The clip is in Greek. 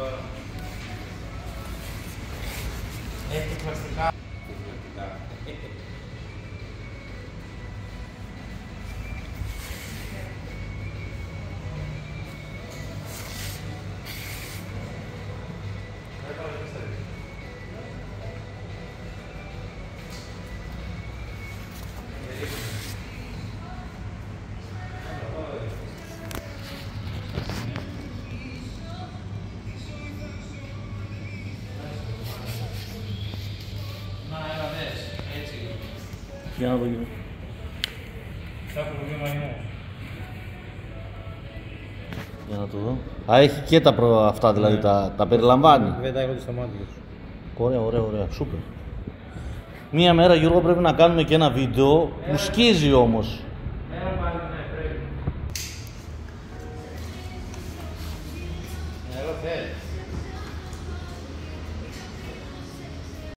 agora. É, tem que praticar. Tem que ficar... Για να δω γύρω. Θα έχουμε δύο μαϊμούς. Για να το δω. Α, έχει και τα προ... αυτά δηλαδή, τα, τα περιλαμβάνει. Δεν τα έχω στα μάτια σου. Ωραία, ωραία, ωραία. Σούπερ. Μία μέρα, Γιώργο, πρέπει να κάνουμε και ένα βίντεο που σκίζει όμως. Έλα